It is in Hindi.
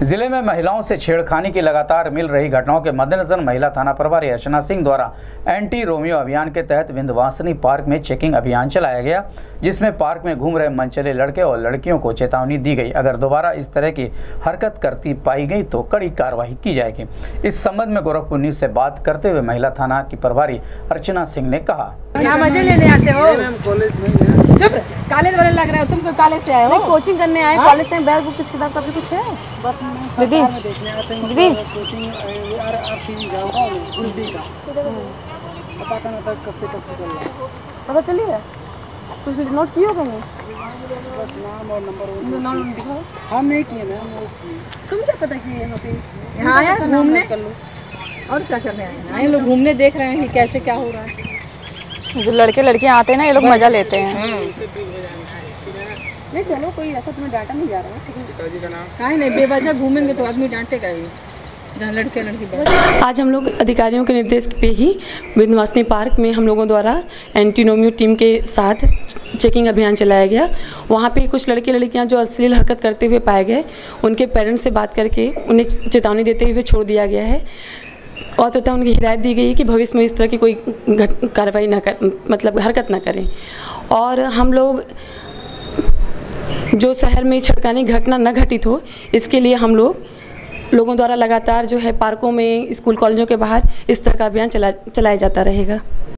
ज़िले में महिलाओं से छेड़खानी की लगातार मिल रही घटनाओं के मद्देनजर महिला थाना प्रभारी अर्चना सिंह द्वारा एंटी रोमियो अभियान के तहत विंध्यवासिनी पार्क में चेकिंग अभियान चलाया गया जिसमें पार्क में घूम रहे मनचले लड़के और लड़कियों को चेतावनी दी गई। अगर दोबारा इस तरह की हरकत करती पाई गई तो कड़ी कार्रवाई की जाएगी। इस संबंध में गोरखपुर न्यूज़ से बात करते हुए महिला थाना की प्रभारी अर्चना सिंह ने कहा। मज़े लेने आते हो। कॉलेज में चुप कॉलेज वाले लग रहा है तुम कॉलेज से आए हो? कोचिंग करने आए कॉलेज में बैग बुक कुछ किताब कभी कुछ है? दीदी। हैं दीदी। Coaching R R C G जाऊँगा उर्दी का। पता से से चल रहा है। चलिए कुछ नोट हो कहीं बस नाम और नंबर नाम दिखाओ। हम नहीं किए मैम तुम क्या पता किए यहाँ पे यहाँ आया घूमने। और क्या करने आए हैं? लोग घूमने देख रहे हैं कि कैसे क्या हो रहा है। जो लड़के लड़कियाँ आते हैं ना ये लोग मज़ा लेते हैं। नहीं चलो कोई ऐसा तुम्हें डांटा नहीं जा रहा। है पिताजी का नाम? काहे नहीं बेवजह घूमेंगे तो आदमी डांटेगा ही। जहाँ लड़के लड़की आज हम लोग अधिकारियों के निर्देश पे ही विंध्यवासिनी पार्क में हम लोगों द्वारा एंटीनोमियो टीम के साथ चेकिंग अभियान चलाया गया। वहाँ पे कुछ लड़के लड़कियाँ जो अश्लील हरकत करते हुए पाए गए उनके पेरेंट्स से बात करके उन्हें चेतावनी देते हुए छोड़ दिया गया है। और तथा उनकी हिदायत दी गई है कि भविष्य में इस तरह की कोई कार्रवाई ना कर मतलब हरकत ना करें। और हम लोग, जो शहर में छिड़कानी घटना न घटित हो, इसके लिए हम लोग लोगों द्वारा लगातार जो है पार्कों में, स्कूल कॉलेजों के बाहर इस तरह का अभियान चला, चलाया जाता रहेगा।